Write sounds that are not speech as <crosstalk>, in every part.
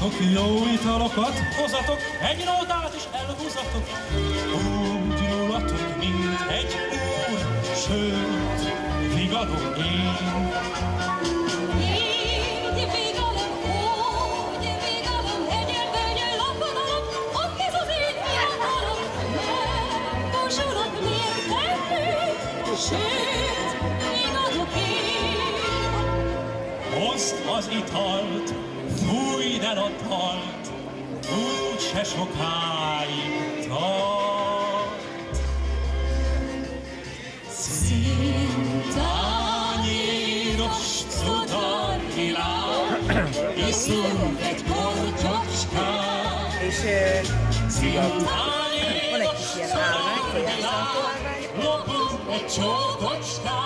Hozatok jó italokat, hozatok egy nótát is elhúzatok. Úgy nyúlatok, mint egy úr, sőt, vigadom én. Az én sőt, vigadok én. Hozd az italt, fújd el a talt, úgyse sokáig tart. Tányéros cukorvilág, iszunk egy kortyocskát. És Van egy kis ilyen állvány, vagy elszálltó állvány. Lopunk egy csókocskát.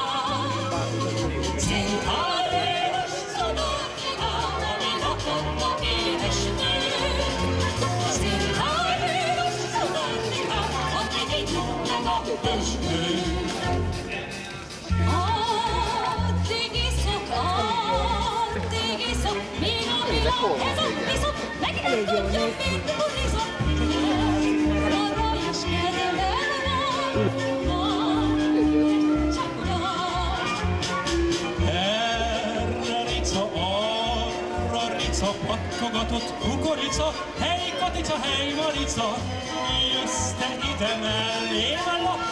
Cintányéros Erre rica, arra rica, pattogatott kukorica, hely katica, hely marica, jössz te ide mellém, lap,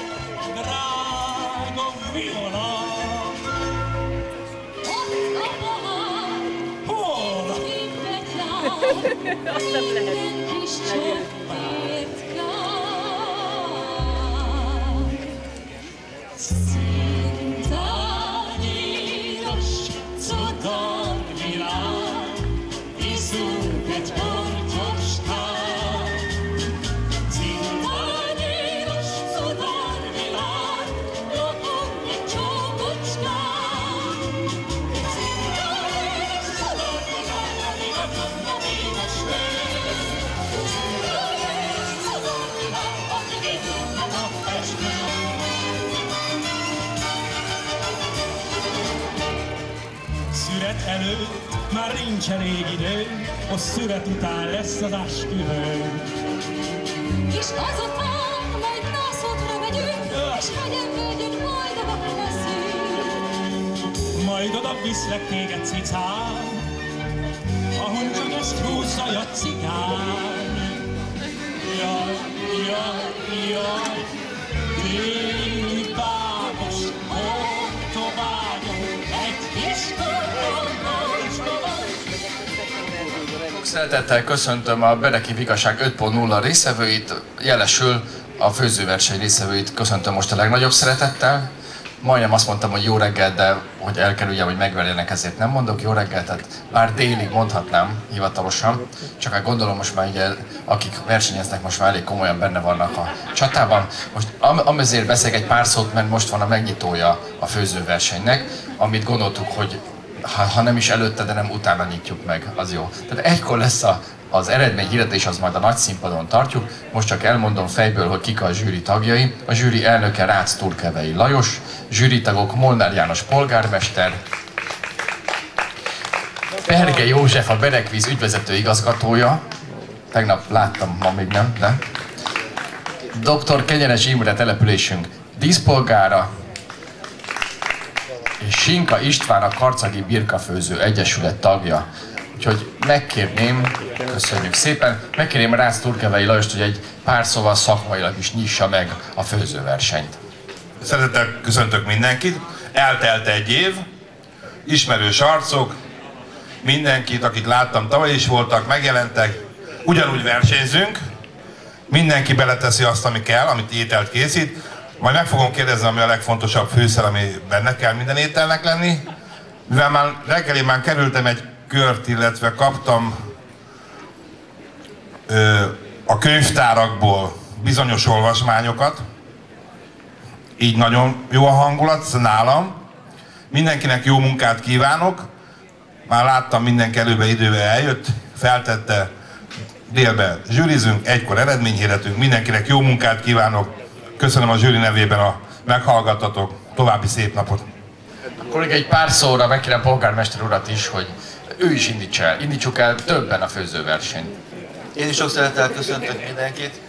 Azt nem lehet. Nincs elég idő, a szüret után lesz az esküvő. És azután majd nászotra megyünk, és hegyen völgyön majd a leszünk. Majd oda viszlek téged cicán, ahol csak ezt húzza a cigány. Jaj, jaj, jaj, Szeretettel köszöntöm a Bereki Vigaság 5.0 részevőit, jelesül a főzőverseny részevőit köszöntöm most a legnagyobb szeretettel. Majdnem azt mondtam, hogy jó reggel, de hogy elkerüljem, hogy megverjenek, ezért nem mondok jó reggel, tehát bár délig mondhatnám hivatalosan, csak hát gondolom most már ugye, akik versenyeznek, most már elég komolyan benne vannak a csatában. Most am- amezért beszélek egy pár szót, mert most van a megnyitója a főzőversenynek, amit gondoltuk, hogy ha, ha nem is előtte, de nem utána nyitjuk meg, az jó. Tehát egykor lesz a, az eredmény hirdetés, az majd a nagy színpadon tartjuk. Most csak elmondom fejből, hogy kik a zsűri tagjai. A zsűri elnöke Rácz Turkevei Lajos, zsűri tagok Molnár János polgármester, Perge József a Berekvíz ügyvezető igazgatója, tegnap láttam, ma még nem, de Dr. Kenyeres Imre településünk díszpolgára, és Sinka István a Karcagi Birkafőző Egyesület tagja. Úgyhogy megkérném, köszönjük szépen, megkérném Rácz Turkevei Lajost, hogy egy pár szóval szakmailag is nyissa meg a főzőversenyt. Szeretettel köszöntök mindenkit. Eltelt egy év, ismerős arcok, mindenkit, akit láttam, tavaly is voltak, megjelentek. Ugyanúgy versenyzünk, mindenki beleteszi azt, ami kell, amit ételt készít. Majd meg fogom kérdezni, ami a legfontosabb főszer, ami benne kell minden ételnek lenni. Mivel már reggelén már kerültem egy kört, illetve kaptam ö, a könyvtárakból bizonyos olvasmányokat, így nagyon jó a hangulat nálam. Mindenkinek jó munkát kívánok. Már láttam mindenki előbe időbe eljött, feltette, délbe zsűrizünk, egykor eredményhirdetünk. Mindenkinek jó munkát kívánok. Köszönöm a zsűri nevében a meghallgattatok. További szép napot. Akkor még egy pár szóra megkérem polgármester urat is, hogy ő is indítsa el, indítsuk el többen a főzőversenyt. Én is sok szeretettel köszöntök mindenkit,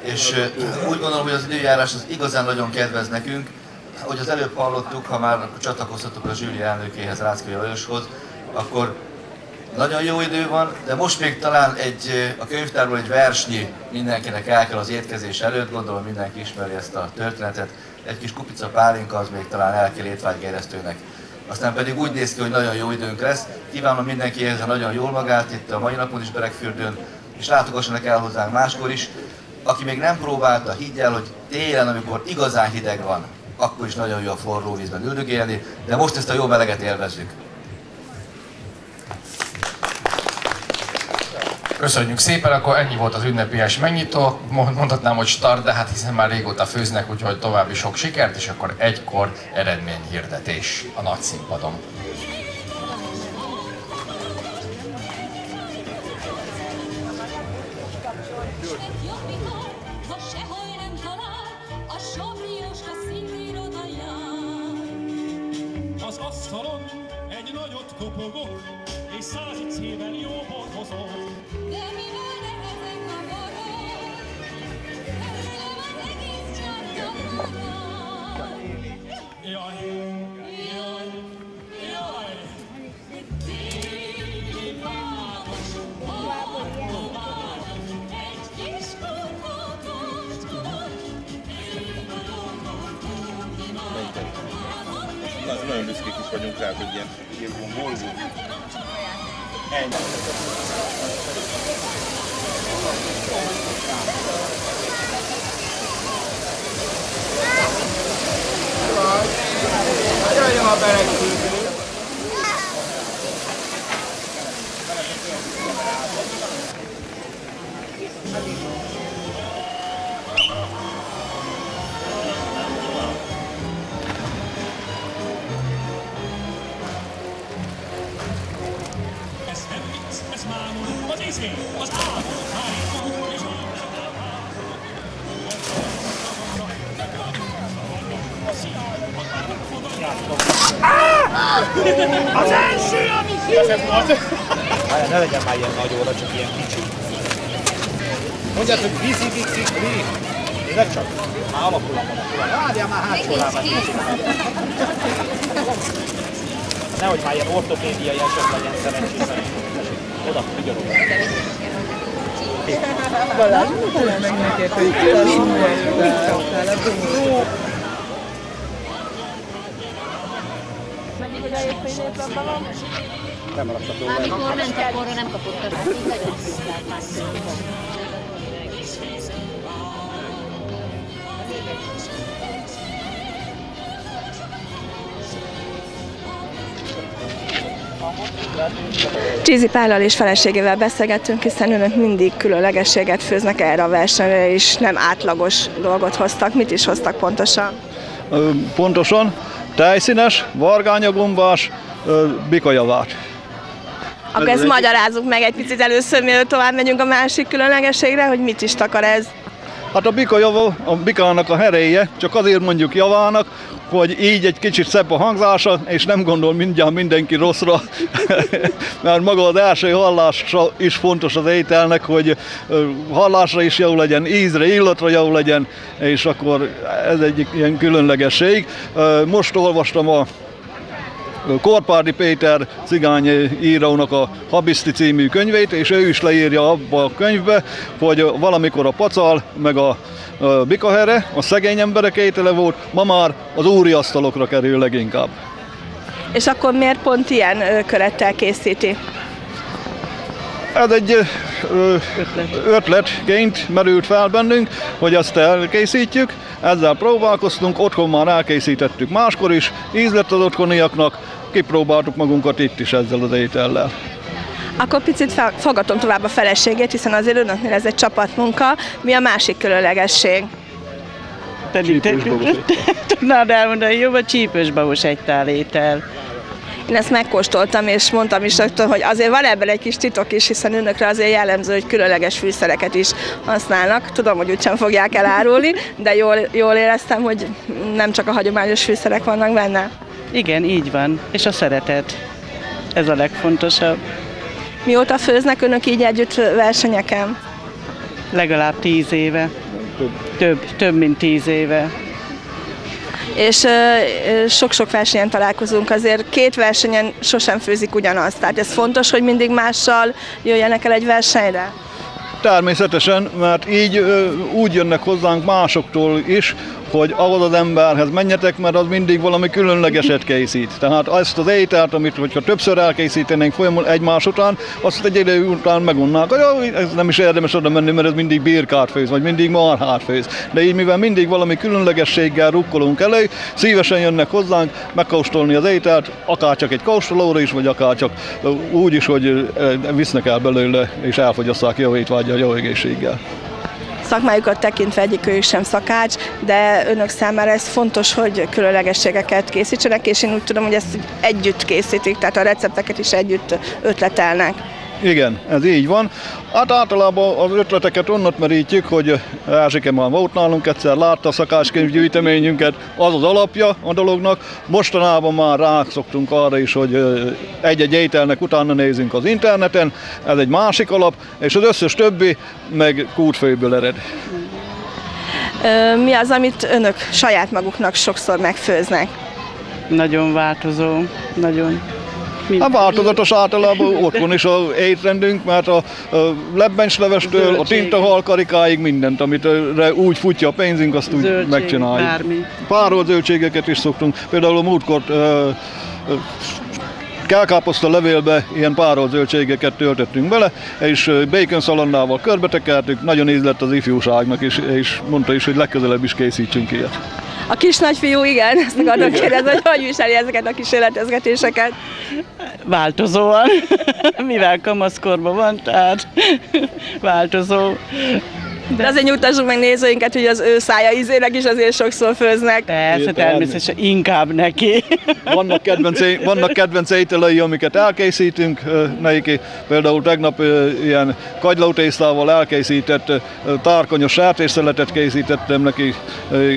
és úgy gondolom, hogy az időjárás az igazán nagyon kedvez nekünk. Hogy az előbb hallottuk, ha már csatlakozhatok a zsűri elnökéhez, Ráckai Lajoshoz, akkor nagyon jó idő van, de most még talán egy, a könyvtárból egy versnyi mindenkinek el kell az étkezés előtt, gondolom mindenki ismeri ezt a történetet. Egy kis kupica pálinka az még talán el kell étvágygeresztőnek. Aztán pedig úgy néz ki, hogy nagyon jó időnk lesz. Kívánom mindenki érzi nagyon jól magát itt a mai napon is Beregfürdőn, és látogassanak el hozzánk máskor is. Aki még nem próbálta, higgy el, hogy télen, amikor igazán hideg van, akkor is nagyon jó a forró vízben üldögélni, de most ezt a jó meleget élvezzük. Köszönjük szépen, akkor ennyi volt az ünnepélyes megnyitó. Mondhatnám, hogy start, de hát hiszen már régóta főznek, úgyhogy további sok sikert, és akkor egykor eredményhirdetés a nagy színpadon. Az az álmom, hárító, és Várjál, ne legyen már ilyen nagy óra, csak ilyen kicsi. Mondjad, hogy vízi, vízi, vízi. Tényleg csak? Már alakul a mondat. Várjál már hátsó lábát. Nehogy már ilyen ortopédiai eset legyen szerencsészen. Oda, figyelj oda. Nem maradsz a. Amikor ment akkor nem kapott a nagyon <laughs> Csízi Pállal és feleségével beszélgettünk, hiszen önök mindig különlegességet főznek erre a versenyre, és nem átlagos dolgot hoztak. Mit is hoztak pontosan? Pontosan tejszínes, vargányagombás, bikajavát. Akkor ezt magyarázzuk meg egy picit először, mielőtt tovább megyünk a másik különlegességre, hogy mit is takar ez. Hát a bikajava, a bikának a heréje, csak azért mondjuk javának, hogy így egy kicsit szebb a hangzása, és nem gondol mindjárt mindenki rosszra, <laughs> mert maga az első hallásra is fontos az ételnek, hogy hallásra is jó legyen, ízre, illatra jó legyen, és akkor ez egy ilyen különlegesség. Most olvastam a Korpárdi Péter cigány írónak a Habiszti című könyvét, és ő is leírja abba a könyvbe, hogy valamikor a pacal, meg a bikahere, a szegény emberek étele volt, ma már az úri asztalokra kerül leginkább. És akkor miért pont ilyen körettel készíti? Ez egy ö, ötletként merült fel bennünk, hogy ezt elkészítjük, ezzel próbálkoztunk, otthon már elkészítettük máskor is, íz lett az otthoniaknak, kipróbáltuk magunkat itt is ezzel az étellel. Akkor picit fel, fogatom tovább a feleségét, hiszen azért önöknél ez egy csapatmunka. Mi a másik különlegesség? <laughs> Tudnád elmondani, jobb a csípős babos egy tál étel. Én ezt megkóstoltam, és mondtam is rögtön, hogy azért van ebben egy kis titok is, hiszen önökre azért jellemző, hogy különleges fűszereket is használnak. Tudom, hogy úgysem fogják elárulni, de jól, jól éreztem, hogy nem csak a hagyományos fűszerek vannak benne. Igen, így van. És a szeretet. Ez a legfontosabb. Mióta főznek önök így együtt versenyeken? Legalább tíz éve. Több, több mint tíz éve. És sok-sok versenyen találkozunk, azért két versenyen sosem főzik ugyanazt. Tehát ez fontos, hogy mindig mással jöjjenek el egy versenyre? Természetesen, mert így úgy jönnek hozzánk másoktól is, hogy ahhoz az emberhez menjetek, mert az mindig valami különlegeset készít. Tehát ezt az ételt, amit hogyha többször elkészítenénk folyamatosan egymás után, azt egy idő után megonnák, hogy ez nem is érdemes oda menni, mert ez mindig birkát főz, vagy mindig marhát főz. De így, mivel mindig valami különlegességgel rukkolunk elő, szívesen jönnek hozzánk megkóstolni az ételt, akár csak egy kóstolóra is, vagy akár csak úgy is, hogy visznek el belőle, és elfogyasszák jó étvágyal, jó egészséggel szakmájukat tekintve egyikőjük sem szakács, de önök számára ez fontos, hogy különlegességeket készítsenek, és én úgy tudom, hogy ezt együtt készítik, tehát a recepteket is együtt ötletelnek. Igen, ez így van. Hát általában az ötleteket onnat merítjük, hogy Erzsike már volt nálunk egyszer, látta a szakáskönyvgyűjteményünket, az az alapja a dolognak. Mostanában már rászoktunk arra is, hogy egy-egy ételnek utána nézünk az interneten, ez egy másik alap, és az összes többi meg kútfőből ered. Mi az, amit önök saját maguknak sokszor megfőznek? Nagyon változó, nagyon a változatos általában otthon is a étrendünk, mert a, a lebbencslevestől, a tintahalkarikáig mindent, amit úgy futja a pénzünk, azt úgy Zöldség, megcsináljuk. Bármi. Párolt zöldségeket is szoktunk. Például a múltkor kelkáposzta levélbe ilyen párolt zöldségeket töltöttünk bele, és bacon szalonnával körbetekertük, nagyon ízlett az ifjúságnak, és, és mondta is, hogy legközelebb is készítsünk ilyet. A kis nagyfiú, igen, ezt akartam kérdezni, hogy hogy viseli ezeket a kísérletezgetéseket. Változóan, <laughs> mivel kamaszkorban van, tehát változó. De azért nyugtassuk meg nézőinket, hogy az ő szája ízének is azért sokszor főznek. Persze, természetesen inkább neki. Vannak kedvenc, vannak kedvenc ételei, amiket elkészítünk neki. Például tegnap ilyen kagylótésztával elkészített tárkonyos sertésszeletet készítettem neki,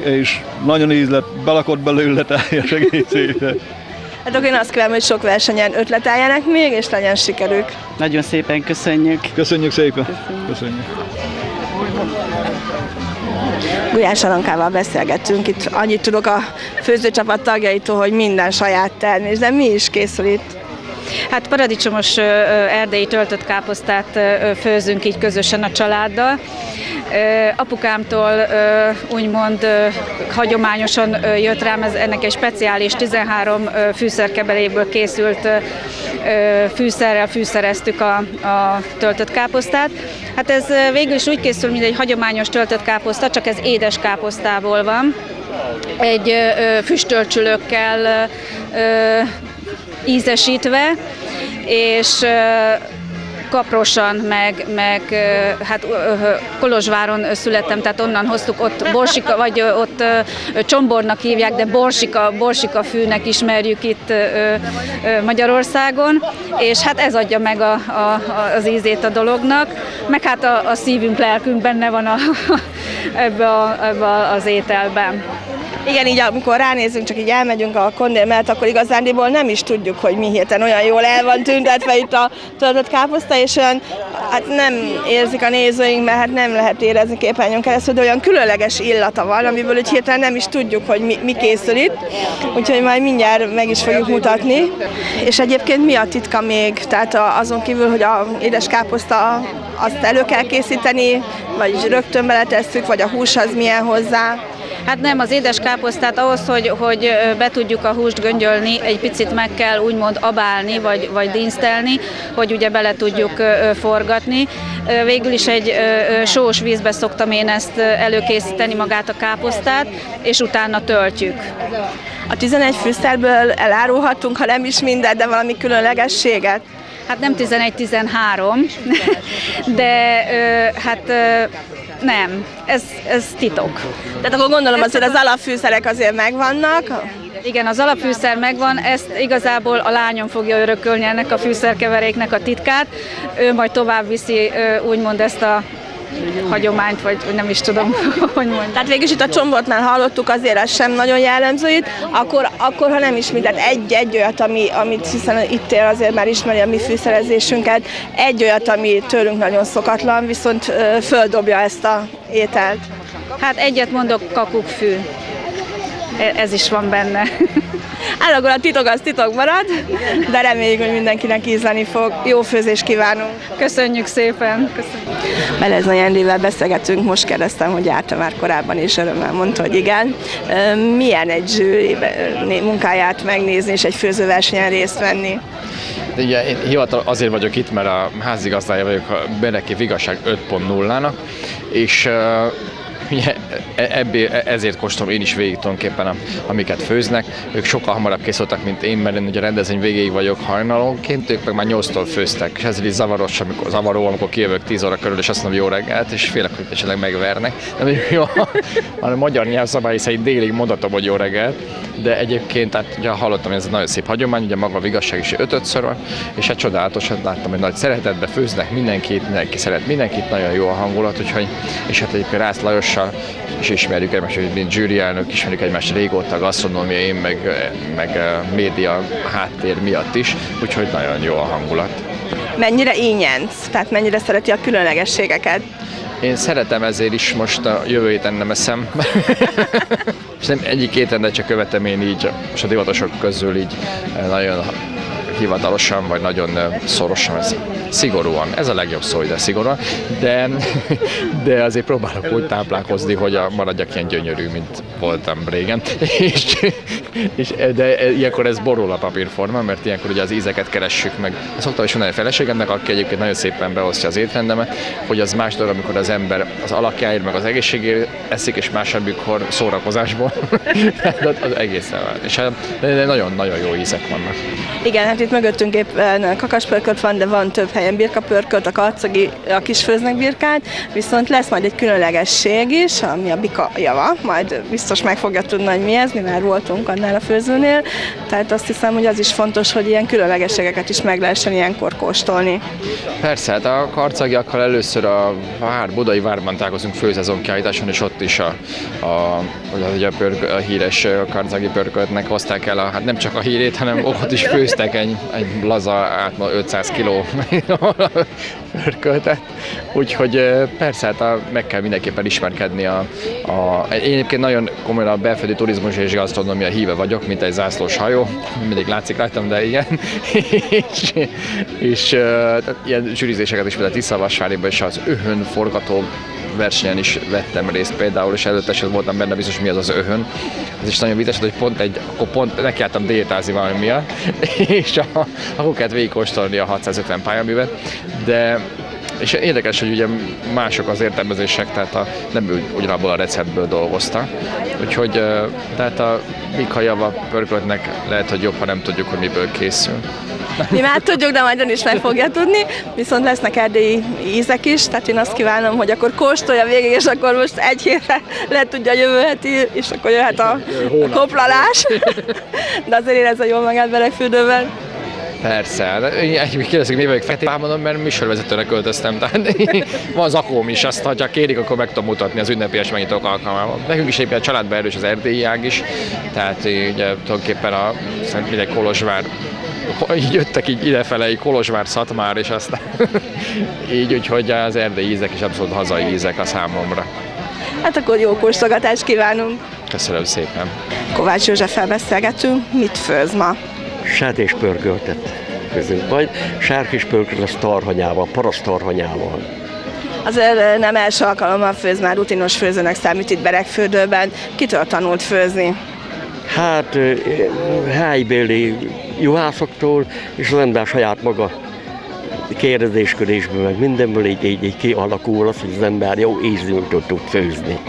és nagyon ízlet, belakott belőle teljes egészét. Hát akkor én azt kívánom, hogy sok versenyen ötleteljenek még, és legyen sikerük. Nagyon szépen köszönjük. Köszönjük szépen. Köszönjük. köszönjük. Gulyás Alankával beszélgettünk, itt annyit tudok a főzőcsapat tagjaitól, hogy minden saját termés, de mi is készül itt? Hát paradicsomos erdei töltött káposztát főzünk így közösen a családdal. Apukámtól úgymond hagyományosan jött rám, ez ennek egy speciális 13 fűszerkebeléből készült fűszerrel fűszereztük a, a töltött káposztát. Hát ez végül is úgy készül, mint egy hagyományos töltött káposzta, csak ez édes káposztából van. Egy füstölcsülökkel ízesítve, és Kaprosan, meg, meg hát Kolozsváron születtem, tehát onnan hoztuk, ott borsika, vagy ott csombornak hívják, de borsika, borsika fűnek ismerjük itt Magyarországon, és hát ez adja meg a, a, az ízét a dolognak, meg hát a, a szívünk, lelkünk benne van a, <laughs> ebbe, a, ebbe az ételben. Igen, így amikor ránézünk, csak így elmegyünk a kondél mellett, akkor igazándiból nem is tudjuk, hogy mi héten olyan jól el van tüntetve itt a töltött káposzta, és olyan, hát nem érzik a nézőink, mert hát nem lehet érezni képernyőn keresztül, de olyan különleges illata van, amiből úgy hirtelen nem is tudjuk, hogy mi, mi készül itt, úgyhogy majd mindjárt meg is fogjuk mutatni. És egyébként mi a titka még? Tehát azon kívül, hogy a édes káposzta azt elő kell készíteni, vagy rögtön beletesszük, vagy a hús az milyen hozzá? Hát nem, az édes káposztát ahhoz, hogy, hogy be tudjuk a húst göngyölni, egy picit meg kell úgymond abálni, vagy, vagy dinsztelni, hogy ugye bele tudjuk forgatni. Végül is egy sós vízbe szoktam én ezt előkészíteni magát a káposztát, és utána töltjük. A 11 fűszerből elárulhatunk, ha nem is minden, de valami különlegességet? Hát nem 11-13, <laughs> de hát nem, ez, ez titok. Tehát akkor gondolom azért az alapfűszerek azért megvannak. Igen, az alapfűszer megvan, ezt igazából a lányom fogja örökölni ennek a fűszerkeveréknek a titkát. Ő majd tovább viszi úgymond ezt a hagyományt, vagy, vagy nem is tudom, <laughs> hogy mondjam. Tehát végül is itt a csombortnál hallottuk, azért ez sem nagyon jellemző itt, akkor, akkor ha nem ismét, tehát egy-egy olyat, ami, amit hiszen itt él azért már ismeri a mi fűszerezésünket, egy olyat, ami tőlünk nagyon szokatlan, viszont földobja ezt a ételt. Hát egyet mondok, kakukkfű. E- Ez is van benne. <laughs> Akkor a titok az titok marad, de reméljük, hogy mindenkinek ízleni fog. Jó főzést kívánunk! Köszönjük szépen! Köszönjük. Melez Nagy Endével beszélgetünk, most kérdeztem, hogy járta már korábban, és örömmel mondta, hogy igen. Milyen egy zsűri munkáját megnézni, és egy főzőversenyen részt venni? Ugye én hivatal azért vagyok itt, mert a házigazdája vagyok a Beneki Vigasság 5.0-nak, és uh, ugye e- ebbé, ezért kóstolom én is végig tulajdonképpen, amiket főznek. Ők sokkal hamarabb készültek, mint én, mert én ugye a rendezvény végéig vagyok hajnalonként, ők meg már 8-tól főztek, és ez így zavaros, amikor, zavaró, amikor kijövök 10 óra körül, és azt mondom, jó reggelt, és félek, hogy esetleg megvernek. Mondjuk jó, a magyar nyelvszabály szerint délig mondatom, hogy jó reggelt, de egyébként hát ugye hallottam, hogy ez egy nagyon szép hagyomány, ugye maga a vigasság is ötödször van, és hát csodálatos, hát láttam, hogy nagy szeretetbe főznek mindenkit, mindenki szeret mindenkit, nagyon jó a hangulat, úgyhogy, és hát egyébként Rász Lajossal is ismerjük egymást, hogy mint zsűri elnök, ismerjük egymást régóta, gasztronómia, én meg, meg eh, média háttér miatt is, úgyhogy nagyon jó a hangulat. Mennyire ínyenc? Tehát mennyire szereti a különlegességeket? Én szeretem ezért is most a jövő héten nem eszem. <laughs> és nem egyik héten, de csak követem én így, és a divatosok közül így eh, nagyon hivatalosan, vagy nagyon szorosan, ez szigorúan, ez a legjobb szó, de szigorúan, de, <laughs> de azért próbálok úgy táplálkozni, hogy maradjak ilyen gyönyörű, mint voltam régen, <laughs> és, és de ilyenkor ez borul a papírforma, mert ilyenkor ugye az ízeket keressük meg. Szoktam is mondani a feleségemnek, aki egyébként nagyon szépen beosztja az étrendemet, hogy az más dolog, amikor az ember az alakjáért, meg az egészségért eszik, és más, amikor szórakozásból. <laughs> Tehát az egészen van. És hát nagyon-nagyon jó ízek vannak. Igen, hát itt mögöttünk éppen kakaspörkölt van, de van több helyen birkapörkölt, a karcagi a kis főznek birkát, viszont lesz majd egy különlegesség is, ami a bika java, majd biztos meg fogja tudni, hogy mi ez, mi már voltunk annál a főzőnél, tehát azt hiszem, hogy az is fontos, hogy ilyen különlegességeket is meg lehessen ilyenkor kóstolni. Persze, hát a karcagiakkal először a vár, budai várban találkozunk főszezon kiállításon, és ott is a, a, ugye a, pörk, a híres karcagi pörköltnek hozták el a, hát nem csak a hírét, hanem ott is főztek egy, egy laza átma 500 kiló <laughs> pörköltet. Úgyhogy persze, hát a, meg kell mindenképpen ismerkedni a, a, én egyébként nagyon komolyan a belföldi turizmus és gasztronómia híve vagyok, mint egy zászlós hajó, mindig látszik rajtam, de igen. <laughs> és, és tehát ilyen zsűrizéseket is, például Tiszavasváriban és az Öhön forgató versenyen is vettem részt például, és előtte sem voltam benne biztos, mi az az öhön. Ez is nagyon vicces, hogy pont egy, akkor pont nekiálltam diétázni valami miatt, <laughs> és a, akkor kellett végigkóstolni a 650 pályaművet, de és érdekes, hogy ugye mások az értelmezések, tehát a, nem úgy, ugyanabból a receptből dolgoztak. Úgyhogy tehát a Mikha pörköltnek lehet, hogy jobb, ha nem tudjuk, hogy miből készül. Mi már tudjuk, de majd ön is meg fogja tudni, viszont lesznek erdélyi ízek is, tehát én azt kívánom, hogy akkor kóstolja végig, és akkor most egy hétre le tudja jövő heti, és akkor jöhet a koplalás. De azért érezze jól magát Beregfürdőben. Persze, de egyébként kérdezik, mi vagyok fetén, mondom, mert műsorvezetőre költöztem, tehát <laughs> van az akóm is, azt ha kérik, akkor meg tudom mutatni az ünnepi eseményitok alkalmával. Nekünk is egyébként a családban erős az erdélyi ág is, tehát ugye tulajdonképpen a Szent mindegy Kolozsvár így jöttek így idefele, így Kolozsvár, Szatmár, és aztán <laughs> így, úgyhogy az erdélyi ízek is abszolút hazai ízek a számomra. Hát akkor jó kóstolgatást kívánunk. Köszönöm szépen. Kovács Józseffel beszélgetünk, mit főz ma? Sát és pörköltet közünk. Vagy sárkis pörkölt az tarhanyával, paraszt tarhanyával. Azért nem első alkalommal főz, már rutinos főzőnek számít itt Beregfürdőben. Kitől tanult főzni? Hát helybéli juhászoktól, és az ember saját maga kérdezésködésből, meg mindenből így, így, így kialakul az, hogy az ember jó ízűn tud, tud főzni.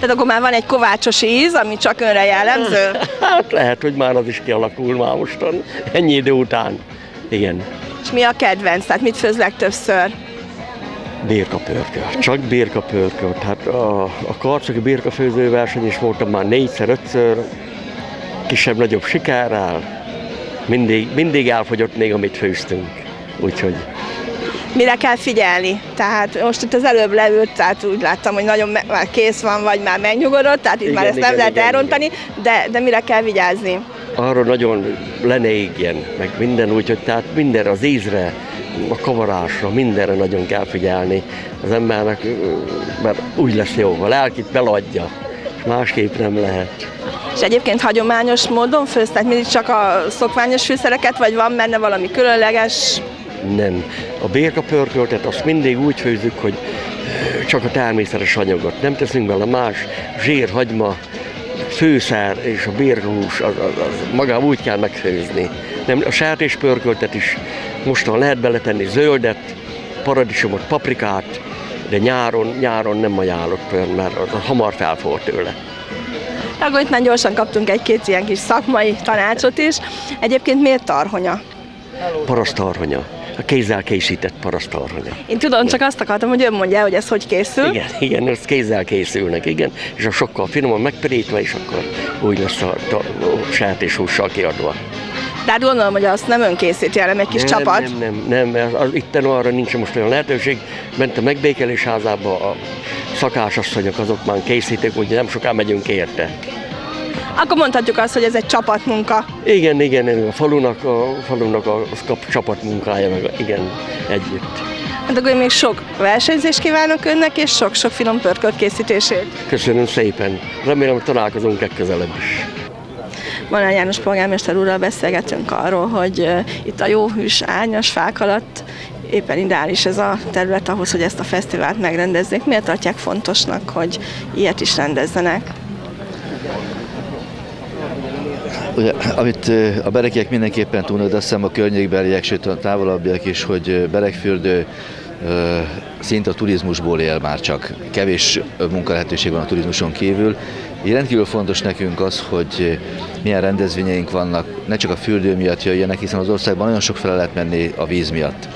Tehát akkor már van egy kovácsos íz, ami csak önre jellemző? Hát lehet, hogy már az is kialakul már mostan, ennyi idő után. Igen, És mi a kedvenc? Tehát mit főz legtöbbször? birkapörkölt. Csak birkapörkölt. Hát a, a karcagi birkafőzőverseny is voltam már négyszer, ötször, kisebb-nagyobb sikerrel. Mindig, mindig elfogyott még, amit főztünk. Úgyhogy mire kell figyelni. Tehát most itt az előbb leült, tehát úgy láttam, hogy nagyon me- már kész van, vagy már megnyugodott, tehát itt Igen, már ezt nem igen, lehet igen, elrontani, de, de mire kell vigyázni? Arra nagyon le ne égjen, meg minden úgy, hogy tehát mindenre, az ízre, a kavarásra, mindenre nagyon kell figyelni az embernek, mert úgy lesz jó, a lelkit beladja, és másképp nem lehet. És egyébként hagyományos módon főz, tehát mindig csak a szokványos fűszereket, vagy van benne valami különleges? Nem. A bérka pörköltet azt mindig úgy főzzük, hogy csak a természetes anyagot. Nem teszünk bele más, zsír, hagyma, főszár és a bérhús, az, az, az magában úgy kell megfőzni. Nem, a sertés pörköltet is mostan lehet beletenni zöldet, paradicsomot, paprikát, de nyáron, nyáron nem ajánlok, mert az hamar felfog tőle. Már gyorsan kaptunk egy-két ilyen kis szakmai tanácsot is. Egyébként miért tarhonya? Parasztarhonya. A kézzel készített parasztarhonya. Én tudom, csak azt akartam, hogy ön mondja, hogy ez hogy készül. Igen, igen, ezt kézzel készülnek, igen, és a sokkal finoman megperítve, és akkor úgy lesz a, a, a sertéshússal kiadva. De hát gondolom, hogy azt nem ön készíti, hanem egy kis nem, csapat. Nem, nem, nem, mert az, itten arra nincs most olyan lehetőség. Ment a megbékelés házába, a szakásasszonyok azok már készítik, úgyhogy nem soká megyünk érte. Akkor mondhatjuk azt, hogy ez egy csapatmunka. Igen, igen, a falunak a, falunak a, csapatmunkája, meg igen, együtt. Hát akkor még sok versenyzést kívánok önnek, és sok-sok finom pörkölt készítését. Köszönöm szépen. Remélem, hogy találkozunk legközelebb is. Manán János polgármester úrral beszélgetünk arról, hogy itt a jó hűs árnyas fák alatt éppen ideális ez a terület ahhoz, hogy ezt a fesztivált megrendezzék. Miért tartják fontosnak, hogy ilyet is rendezzenek? Ugye, amit a berekiek mindenképpen tudnak, de azt hiszem a környékbeliek, sőt a távolabbiak is, hogy Berekfürdő szinte a turizmusból él már csak. Kevés munkalehetőség van a turizmuson kívül. Így rendkívül fontos nekünk az, hogy milyen rendezvényeink vannak, ne csak a fürdő miatt jöjjenek, hiszen az országban nagyon sok fel lehet menni a víz miatt.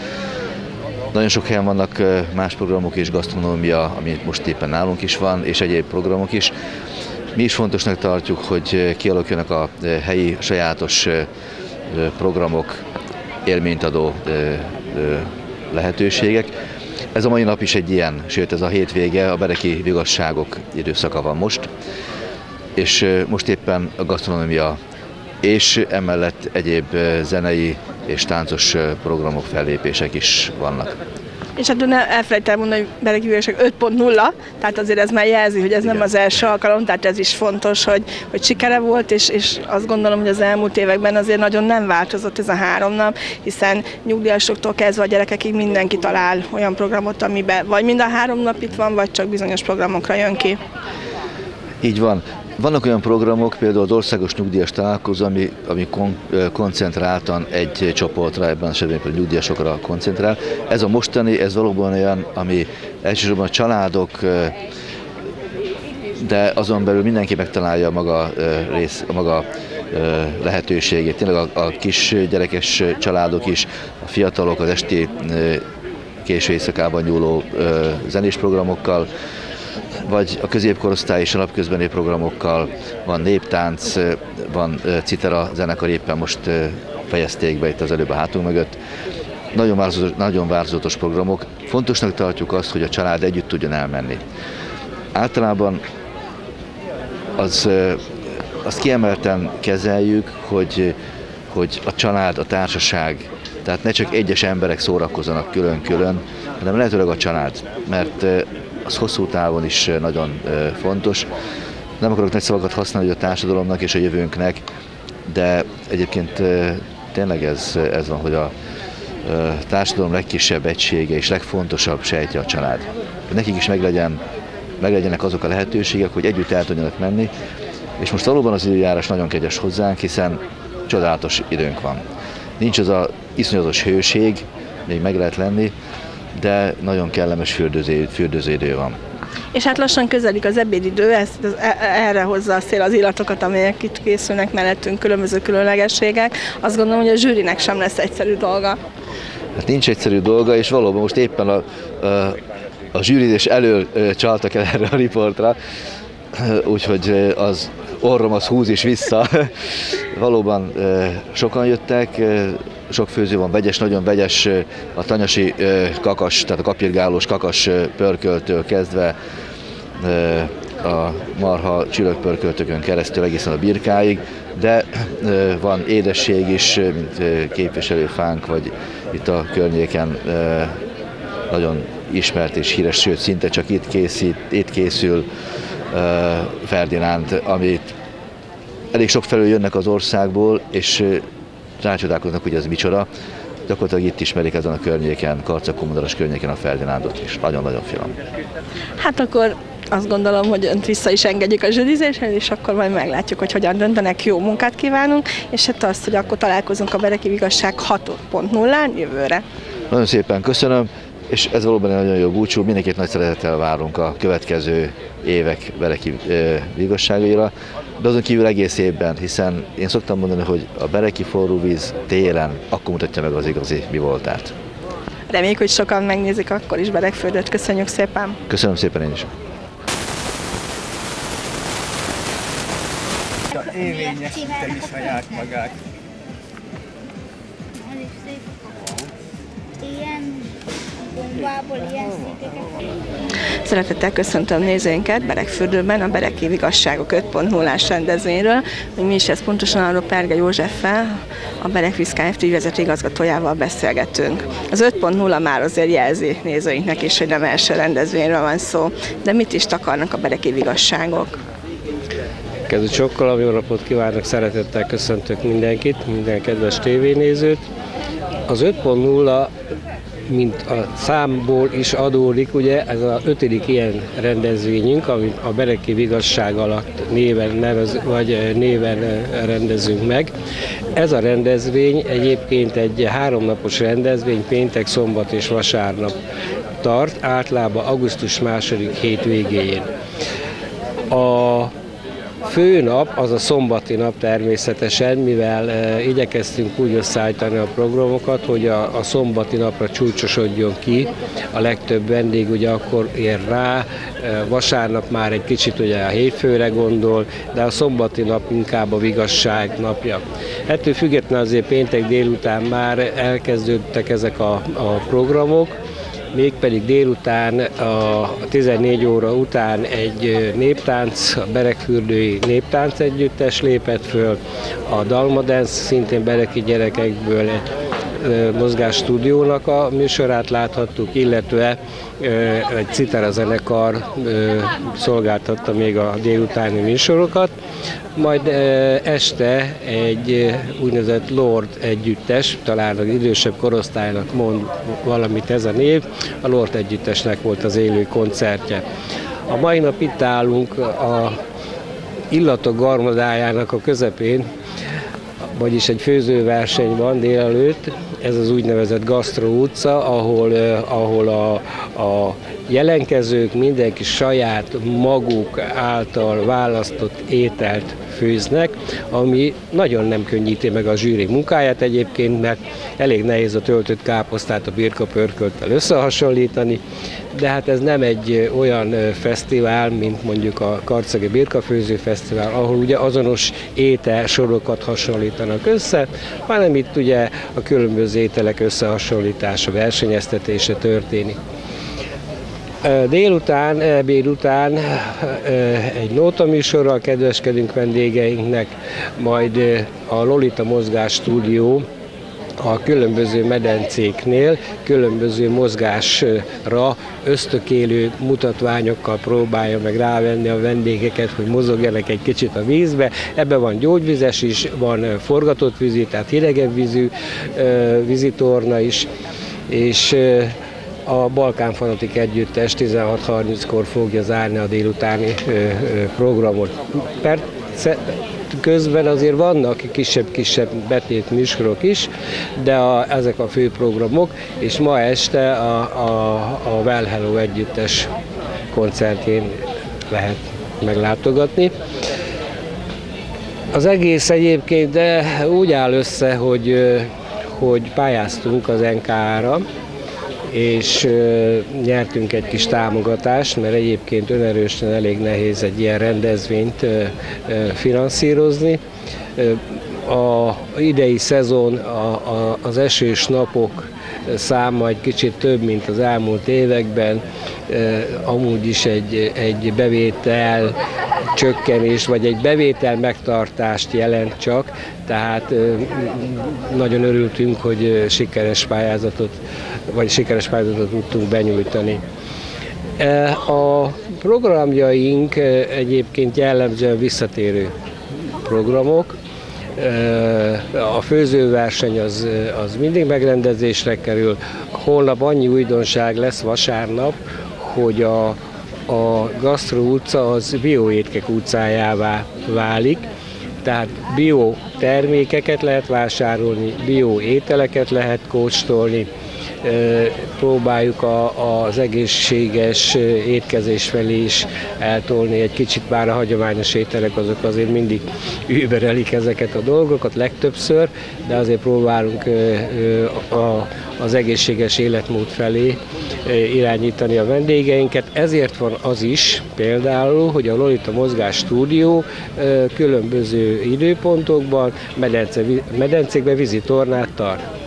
Nagyon sok helyen vannak más programok és gasztronómia, ami most éppen nálunk is van, és egyéb programok is. Mi is fontosnak tartjuk, hogy kialakuljanak a helyi sajátos programok, élményt adó lehetőségek. Ez a mai nap is egy ilyen, sőt ez a hétvége, a bereki vigasságok időszaka van most, és most éppen a gasztronómia és emellett egyéb zenei és táncos programok, fellépések is vannak. És hát elfelejtem mondani, hogy belegívések 5.0, tehát azért ez már jelzi, hogy ez Igen. nem az első alkalom, tehát ez is fontos, hogy, hogy sikere volt, és, és azt gondolom, hogy az elmúlt években azért nagyon nem változott ez a három nap, hiszen nyugdíjasoktól kezdve a gyerekekig mindenki talál olyan programot, amiben vagy mind a három nap itt van, vagy csak bizonyos programokra jön ki. Így van. Vannak olyan programok, például az országos nyugdíjas találkozó, ami, ami kon, koncentráltan egy csoportra, ebben esetben a nyugdíjasokra koncentrál. Ez a mostani, ez valóban olyan, ami elsősorban a családok, de azon belül mindenki megtalálja a maga, rész, a maga lehetőségét. Tényleg a, a kis gyerekes családok is, a fiatalok az esti késő éjszakában nyúló zenés programokkal, vagy a középkorosztály és a napközbeni programokkal, van néptánc, van citera zenekar, éppen most fejezték be itt az előbb a hátunk mögött. Nagyon változatos, nagyon változatos programok. Fontosnak tartjuk azt, hogy a család együtt tudjon elmenni. Általában az, azt kiemelten kezeljük, hogy, hogy a család, a társaság, tehát ne csak egyes emberek szórakozzanak külön-külön, hanem lehetőleg a család, mert az hosszú távon is nagyon fontos. Nem akarok nagy szavakat használni hogy a társadalomnak és a jövőnknek, de egyébként tényleg ez, ez van, hogy a társadalom legkisebb egysége és legfontosabb sejtje a család. Nekik is meglegyen, meglegyenek azok a lehetőségek, hogy együtt el tudjanak menni, és most valóban az időjárás nagyon kegyes hozzánk, hiszen csodálatos időnk van. Nincs az a iszonyatos hőség, még meg lehet lenni, de nagyon kellemes fürdőző, fürdőződő van. És hát lassan közelik az ebédidő, ezt, ez, erre hozza a szél az illatokat, amelyek itt készülnek mellettünk, különböző különlegességek. Azt gondolom, hogy a zsűrinek sem lesz egyszerű dolga. Hát nincs egyszerű dolga, és valóban most éppen a, a, a zsűrizés elől csaltak el erre a riportra. úgyhogy az orrom az húz is vissza. <laughs> Valóban sokan jöttek, sok főző van, vegyes, nagyon vegyes, a tanyasi kakas, tehát a kapirgálós kakas pörköltől kezdve a marha csülökpörköltökön keresztül egészen a birkáig, de van édesség is, mint képviselőfánk, vagy itt a környéken nagyon ismert és híres, sőt szinte csak itt, készít, itt készül Ferdinánd, amit elég sok felől jönnek az országból, és rácsodálkoznak, hogy ez micsoda. Gyakorlatilag itt ismerik ezen a környéken, Karcakomodaras környéken a Ferdinándot is. Nagyon-nagyon finom. Hát akkor azt gondolom, hogy önt vissza is engedjük a zsűrizéshez, és akkor majd meglátjuk, hogy hogyan döntenek. Jó munkát kívánunk, és hát azt, hogy akkor találkozunk a Bereki Vigasság 6.0-án jövőre. Nagyon szépen köszönöm, és ez valóban egy nagyon jó búcsú. Mindenkit nagy szeretettel várunk a következő évek Bereki vigasságaira, de azon kívül egész évben, hiszen én szoktam mondani, hogy a Bereki forró víz télen akkor mutatja meg az igazi mi voltát. Reméljük, hogy sokan megnézik akkor is Berekföldet. Köszönjük szépen! Köszönöm szépen én is! Évényes is saját magát. Ilyen bombából ilyen székeket. Szeretettel köszöntöm nézőinket Berekfürdőben a Bereki Vigasságok 5.0-ás rendezvényről, hogy mi is ez pontosan arról Perge Józseffel, a Berek Víz Kft. ügyvezető igazgatójával beszélgetünk. Az 5.0 már azért jelzi nézőinknek is, hogy nem első rendezvényről van szó, de mit is takarnak a Bereki Vigasságok? Kezdő sokkal jó napot kívánok, szeretettel köszöntök mindenkit, minden kedves tévénézőt. Az 5.0 mint a számból is adódik, ugye ez a ötödik ilyen rendezvényünk, amit a Bereki Vigasság alatt néven, nevez, vagy néven rendezünk meg. Ez a rendezvény egyébként egy háromnapos rendezvény, péntek, szombat és vasárnap tart, általában augusztus második hét végéjén. A főnap az a szombati nap természetesen, mivel e, igyekeztünk úgy összeállítani a programokat, hogy a, a szombati napra csúcsosodjon ki. A legtöbb vendég ugye akkor ér rá, e, vasárnap már egy kicsit ugye a hétfőre gondol, de a szombati nap inkább a vigasság napja. Ettől függetlenül azért péntek délután már elkezdődtek ezek a, a programok, mégpedig délután a 14 óra után egy néptánc, a Berekfürdői Néptánc Együttes lépett föl, a Dalmadens szintén bereki gyerekekből mozgás stúdiónak a műsorát láthattuk, illetve egy citera zenekar szolgáltatta még a délutáni műsorokat, majd este egy úgynevezett Lord együttes, talán az idősebb korosztálynak mond valamit ez a név, a Lord együttesnek volt az élő koncertje. A mai nap itt állunk a illatok garmadájának a közepén, vagyis egy főzőverseny van délelőtt, ez az úgynevezett Gastro utca, ahol, ahol a, a jelenkezők mindenki saját maguk által választott ételt főznek, ami nagyon nem könnyíti meg a zsűri munkáját egyébként, mert elég nehéz a töltött káposztát a birkapörkölttel összehasonlítani, de hát ez nem egy olyan fesztivál, mint mondjuk a Karcagi Birkafőző Fesztivál, ahol ugye azonos étel sorokat hasonlítanak össze, hanem itt ugye a különböző ételek összehasonlítása, versenyeztetése történik. Délután, ebéd után egy nóta műsorral kedveskedünk vendégeinknek, majd a Lolita Mozgás Stúdió a különböző medencéknél különböző mozgásra ösztökélő mutatványokkal próbálja meg rávenni a vendégeket, hogy mozogjanak egy kicsit a vízbe. Ebben van gyógyvizes is, van forgatott vízi, tehát hidegebb vízű vízitorna is, és a Balkán Fanatik Együttes 16.30-kor fogja zárni a délutáni programot. Persze, közben azért vannak kisebb-kisebb betét műsorok is, de a, ezek a fő programok, és ma este a, a, a Well Hello együttes koncertjén lehet meglátogatni. Az egész egyébként de úgy áll össze, hogy, hogy pályáztunk az NK-ra, és nyertünk egy kis támogatást, mert egyébként önerősen elég nehéz egy ilyen rendezvényt finanszírozni. A idei szezon az esős napok száma egy kicsit több, mint az elmúlt években. Amúgy is egy, egy bevétel csökkenés, vagy egy bevétel megtartást jelent csak, tehát eh, nagyon örültünk, hogy sikeres pályázatot, vagy sikeres pályázatot tudtunk benyújtani. Eh, A programjaink eh, egyébként jellemzően visszatérő programok. Eh, A főzőverseny az, az mindig megrendezésre kerül. Holnap annyi újdonság lesz vasárnap, hogy a, a Gasztro utca az bioétkek utcájává válik. Tehát bio termékeket lehet vásárolni, bio ételeket lehet kóstolni, próbáljuk a, az egészséges étkezés felé is eltolni egy kicsit, bár a hagyományos ételek azok azért mindig <laughs> überelik ezeket a dolgokat legtöbbször, de azért próbálunk az egészséges életmód felé irányítani a vendégeinket. Ezért van az is például, hogy a Lolita Mozgás Stúdió különböző időpontokban medence, medencékben vízitornát tart.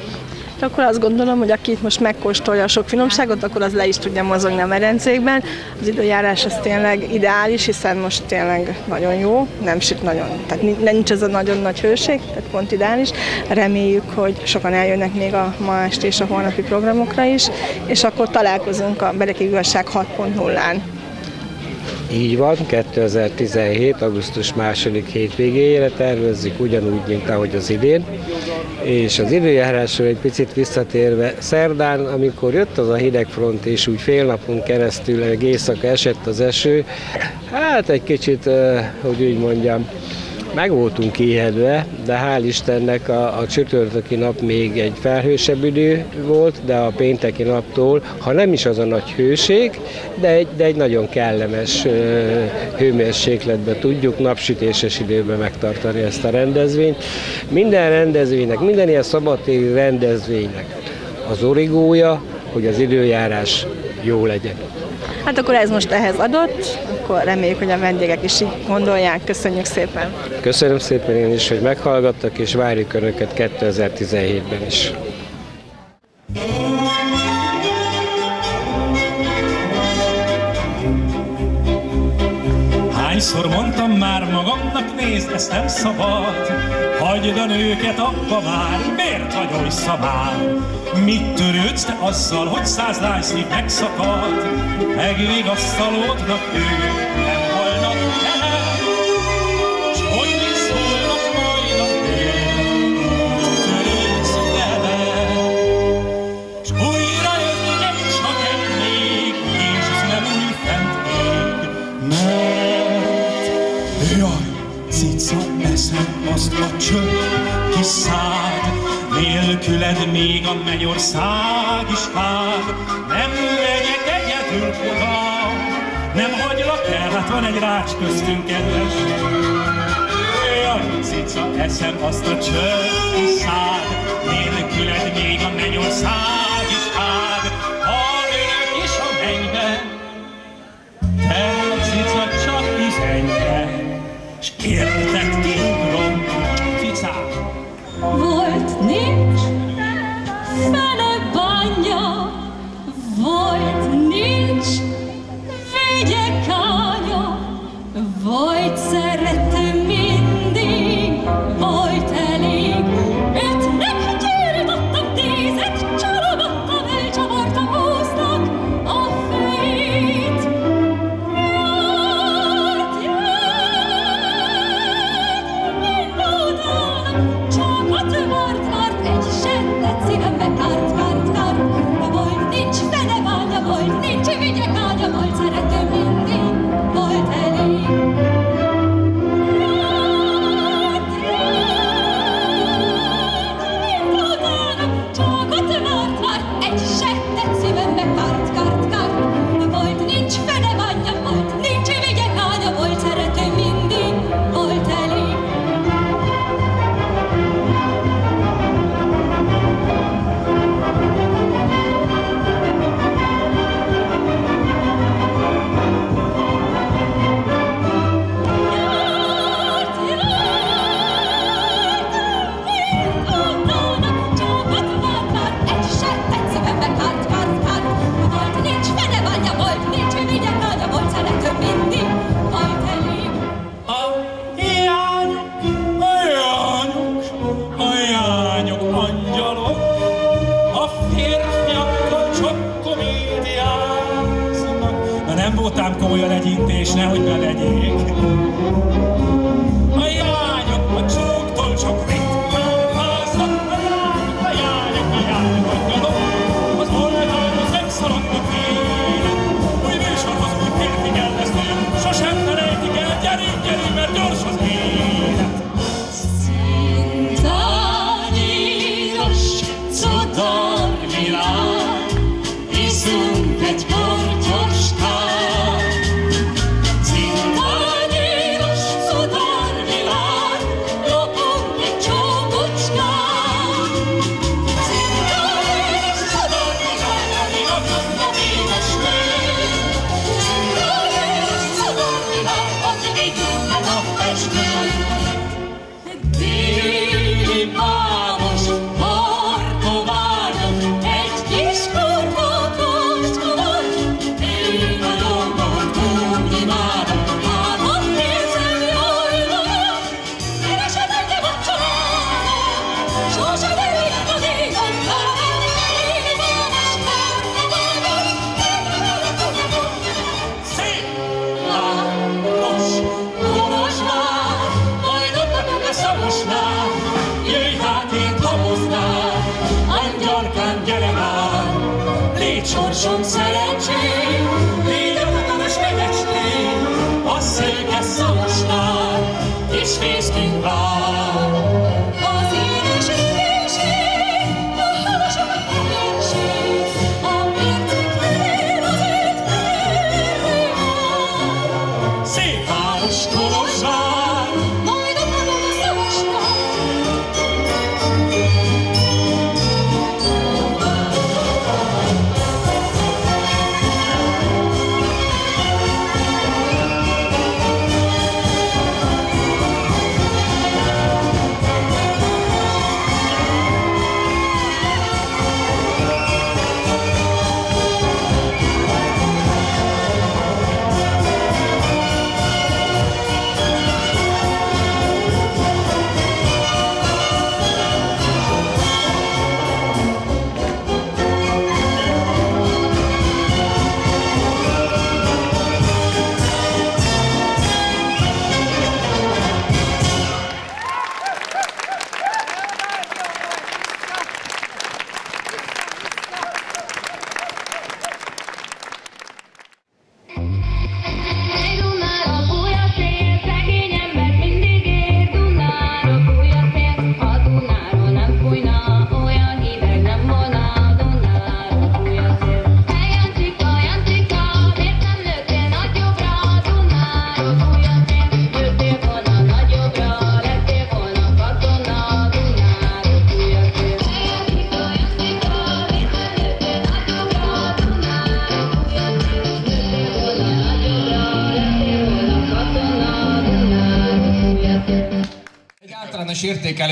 Akkor azt gondolom, hogy aki itt most megkóstolja a sok finomságot, akkor az le is tudja mozogni a medencékben. Az időjárás az tényleg ideális, hiszen most tényleg nagyon jó, nem süt nagyon, tehát ni- nincs ez a nagyon nagy hőség, tehát pont ideális. Reméljük, hogy sokan eljönnek még a ma este és a holnapi programokra is, és akkor találkozunk a Bereki Igazság 6.0-án. Így van, 2017. augusztus második hétvégéjére tervezzük, ugyanúgy, mint ahogy az idén. És az időjárásról egy picit visszatérve, szerdán, amikor jött az a hidegfront, és úgy fél napon keresztül egy éjszaka esett az eső, hát egy kicsit, eh, hogy úgy mondjam, meg voltunk éhedve, de hál' Istennek a, a csütörtöki nap még egy felhősebb idő volt, de a pénteki naptól, ha nem is az a nagy hőség, de egy, de egy nagyon kellemes ö, hőmérsékletben tudjuk napsütéses időben megtartani ezt a rendezvényt. Minden rendezvénynek, minden ilyen szabadtéri rendezvénynek az origója, hogy az időjárás jó legyen. Hát akkor ez most ehhez adott, akkor reméljük, hogy a vendégek is így gondolják. Köszönjük szépen! Köszönöm szépen én is, hogy meghallgattak, és várjuk Önöket 2017-ben is. Hányszor mondtam már magamnak, nézd, ezt nem szabad. Hagyd a nőket abba már, miért vagy oly szabár? Mit törődsz te azzal, hogy száz lány szív megszakad? Megvigasztalódnak ők, eszem azt a csönd, kis szád, nélküled még a mennyország is vág. Nem megyek egyedül oda, nem hagylak el, hát van egy rács köztünk, kedves. Jaj, cica, eszem azt a csönd, kis szád, nélküled még a mennyország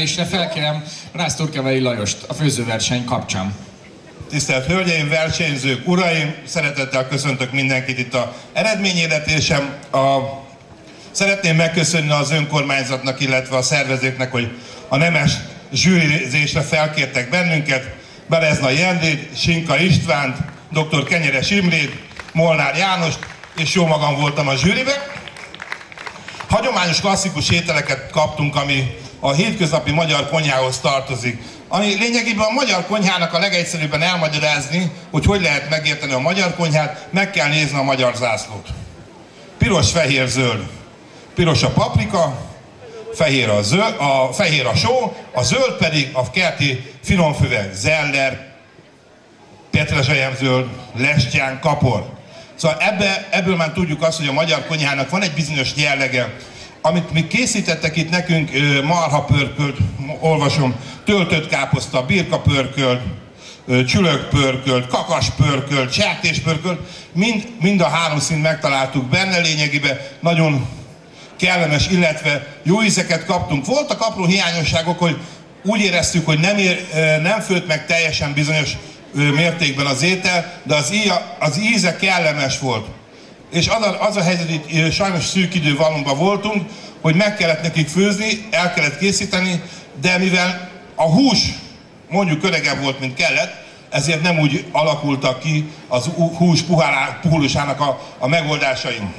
értékelésre felkérem Rász Turkevei Lajost a főzőverseny kapcsán. Tisztelt Hölgyeim, versenyzők, uraim, szeretettel köszöntök mindenkit itt a eredményéletésem. A... Szeretném megköszönni az önkormányzatnak, illetve a szervezőknek, hogy a nemes zsűrizésre felkértek bennünket. Berezna Jendét, Sinka Istvánt, dr. Kenyeres Imrét, Molnár Jánost, és jó magam voltam a zsűriben. Hagyományos klasszikus ételeket kaptunk, ami a hétköznapi magyar konyhához tartozik. Ami lényegében a magyar konyhának a legegyszerűbben elmagyarázni, hogy hogy lehet megérteni a magyar konyhát, meg kell nézni a magyar zászlót. Piros, fehér, zöld. Piros a paprika, fehér a, zöld, a, fehér a só, a zöld pedig a kerti finomfüveg, zeller, petrezselyemzöld, lestyán, kapor. Szóval ebbe, ebből már tudjuk azt, hogy a magyar konyhának van egy bizonyos jellege. Amit mi készítettek itt nekünk, ö, marhapörkölt, olvasom, töltött káposzta, birkapörkölt, ö, csülökpörkölt, kakaspörkölt, sertéspörkölt, mind, mind a három színt megtaláltuk benne lényegében, nagyon kellemes, illetve jó ízeket kaptunk. Voltak apró hiányosságok, hogy úgy éreztük, hogy nem, ér, nem főtt meg teljesen bizonyos mértékben az étel, de az, íja, az íze kellemes volt. És az a, az a helyzet, hogy sajnos szűk idő valóban voltunk, hogy meg kellett nekik főzni, el kellett készíteni, de mivel a hús mondjuk öregebb volt, mint kellett, ezért nem úgy alakultak ki az hús puhálá- a, a megoldásaim.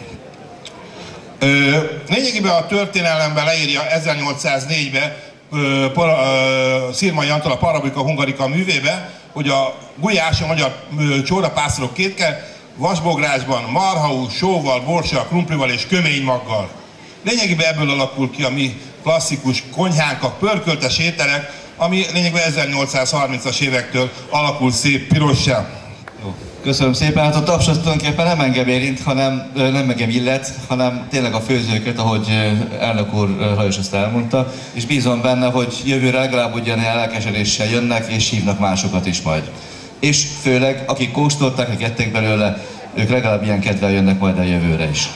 Ö, lényegében a történelemben leírja 1804-ben ö, para, ö, Szirmai Antal a Parabika Hungarika művébe, hogy a gulyás, a magyar ö, csórapásztorok kétke vasbográsban marhahús, sóval, borssal, krumplival és köménymaggal. Lényegében ebből alakul ki a mi klasszikus konyhánk, a pörköltes ételek, ami lényegében 1830-as évektől alakul szép pirossá. Köszönöm szépen. Hát a taps az tulajdonképpen nem engem érint, hanem nem engem illet, hanem tényleg a főzőket, ahogy elnök úr ö, Lajos azt elmondta, és bízom benne, hogy jövőre legalább ugyanilyen lelkesedéssel jönnek, és hívnak másokat is majd. És főleg, akik kóstoltak, akik ettek belőle, ők legalább ilyen kedvel jönnek majd a jövőre is.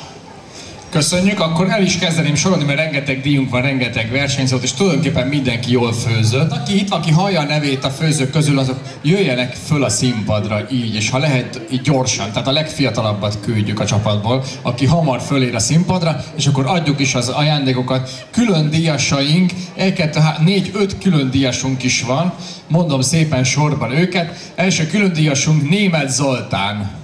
Köszönjük, akkor el is kezdeném sorolni, mert rengeteg díjunk van, rengeteg versenyzót, és tulajdonképpen mindenki jól főzött. Aki itt aki hallja a nevét a főzők közül, azok jöjjenek föl a színpadra így, és ha lehet, így gyorsan, tehát a legfiatalabbat küldjük a csapatból, aki hamar fölér a színpadra, és akkor adjuk is az ajándékokat. Külön díjasaink, 1, 2, 4, 5 külön díjasunk is van, mondom szépen sorban őket. Első külön díjasunk Német Zoltán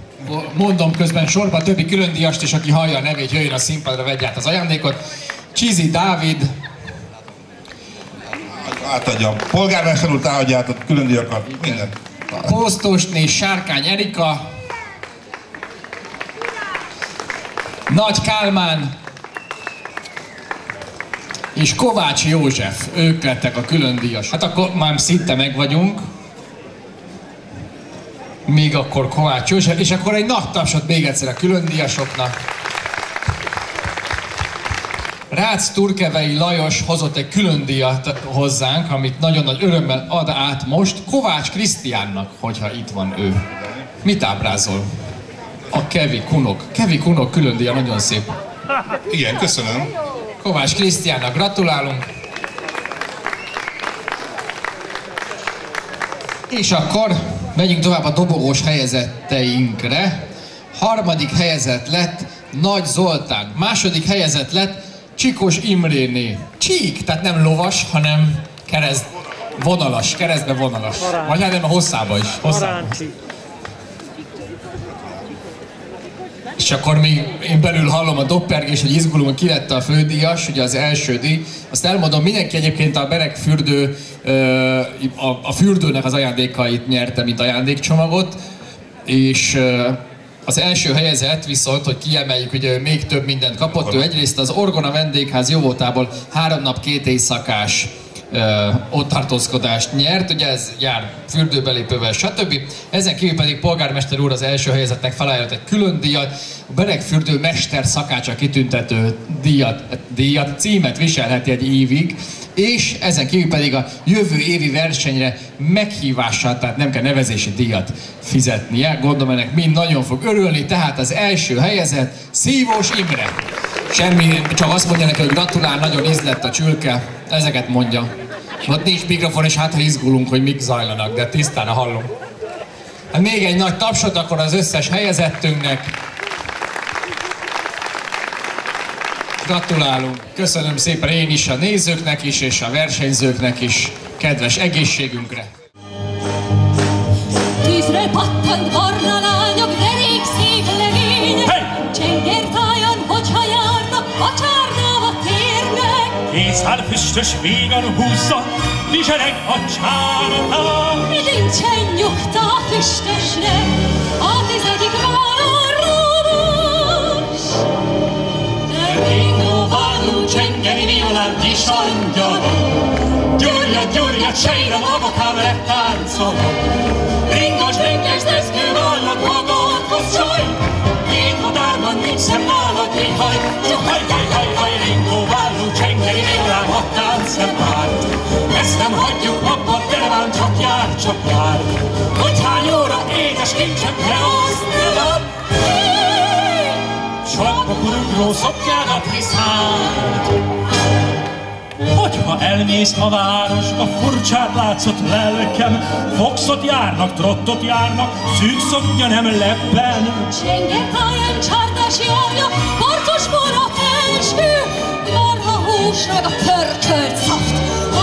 mondom közben sorba többi külön díjast, és aki hallja a nevét, jöjjön a színpadra, vegye át az ajándékot. Csizi Dávid, Átadja. Polgármester úr, te adja át a külön díjakat. Minden. Posztosné Sárkány Erika, Nagy Kálmán és Kovács József. Ők lettek a külön díjas. Hát akkor már szinte meg vagyunk. Még akkor Kovács József, és akkor egy nagy tapsot még egyszer a külön díjasoknak. Rácz Turkevei Lajos hozott egy külön díjat hozzánk, amit nagyon nagy örömmel ad át most Kovács Krisztiánnak, hogyha itt van ő. Mit ábrázol? A Kevi Kunok. Kevi Kunok külön díja nagyon szép. Igen, köszönöm. Kovács Krisztiánnak gratulálunk. És akkor megyünk tovább a dobogós helyezetteinkre. Harmadik helyezett lett Nagy Zoltán. Második helyezett lett Csikos Imréné. Csík, tehát nem lovas, hanem kereszt, vonalas, keresztbe vonalas. Vagy hát nem hosszába is. Hosszába. És akkor még én belül hallom a doppergés, hogy izgulunk, hogy ki lett a fődíjas, ugye az első díj. Azt elmondom, mindenki egyébként a Berek fürdő, a, fürdőnek az ajándékait nyerte, mint ajándékcsomagot, és az első helyezett viszont, hogy kiemeljük, hogy ő még több mindent kapott, ő egyrészt az Orgona vendégház jóvoltából három nap, két éjszakás ott tartózkodást nyert, ugye ez jár fürdőbelépővel, stb. Ezen kívül pedig polgármester úr az első helyezettnek felajánlott egy külön díjat, a Bereg fürdő mester szakácsa kitüntető díjat, díjat, címet viselheti egy évig, és ezen kívül pedig a jövő évi versenyre meghívását, tehát nem kell nevezési díjat fizetnie. Gondolom ennek mind nagyon fog örülni, tehát az első helyezett Szívós Imre. Semmi, csak azt mondja neki, hogy gratulál, nagyon ízlett a csülke, ezeket mondja. Ott nincs mikrofon, és hát ha izgulunk, hogy mik zajlanak, de tisztán hallom. Hát még egy nagy tapsot akkor az összes helyezettünknek. Gratulálunk. Köszönöm szépen én is a nézőknek is, és a versenyzőknek is. Kedves egészségünkre! Tűzre pattant barna lányok, derék szép legények. Hey! Csengertájon, hogyha járnak, a csárdába térnek. Készál füstös vígan húzza, visereg a csártán. Nincsen nyugta a füstösnek, a tizedik válon rómos. Ringo valú csengeri violán kisangya, Gyurja, gyurja, sejra magokám lett táncol. Ringos, renges, deszkő vállat magadhoz csaj, Két madárban nincs szem nálad éhaj, Zuhaj, haj, haj, haj, Ringo válú csengeri violán hat táncem árt. Ezt nem hagyjuk abba, tereván csak jár, csak jár. Hogy hány óra édes kincsekre osztélad, csak a kurugró szoknyádat viszált. Hogyha elmész a városba, furcsát látszott lelkem, Foxot járnak, trottot járnak, szűk szoknya nem leppen. Csengertájon csárdás járja, kartos bor a felső, hús meg a pörkölt szaft,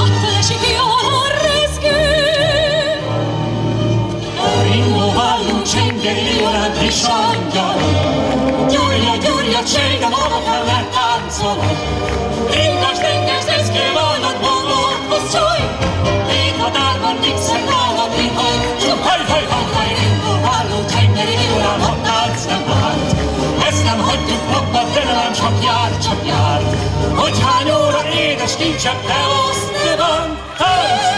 attól esik jól a rezgő. ringóválló csengeri violán és angyal. Gyúrja, gyúrja, csenge, maga fel táncolod. Ringas, ringas, eszké, vállat, bongókhoz csúj. Két határban mixen, vállat, vihaj, csak haj, haj, haj, haj, ringóválló csengeri violán, ha talán csak jár, csak jár, hogy hány óra édes kincset elosztni van. Tánc!